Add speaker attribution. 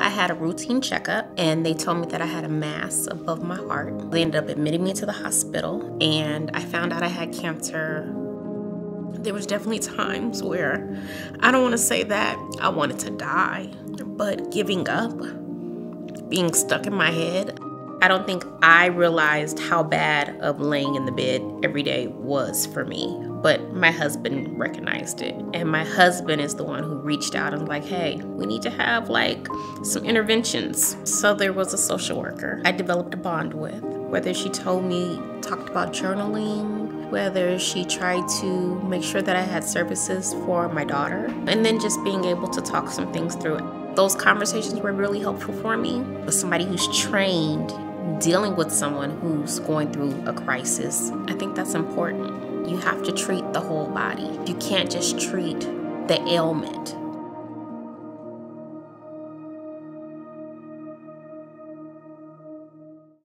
Speaker 1: I had a routine checkup and they told me that I had a mass above my heart. They ended up admitting me to the hospital and I found out I had cancer. There was definitely times where I don't want to say that I wanted to die, but giving up, being stuck in my head, I don't think I realized how bad of laying in the bed every day was for me. But my husband recognized it. And my husband is the one who reached out and was like, hey, we need to have like some interventions. So there was a social worker I developed a bond with. Whether she told me, talked about journaling, whether she tried to make sure that I had services for my daughter, and then just being able to talk some things through. Those conversations were really helpful for me with somebody who's trained dealing with someone who's going through a crisis, I think that's important. You have to treat the whole body. You can't just treat the ailment.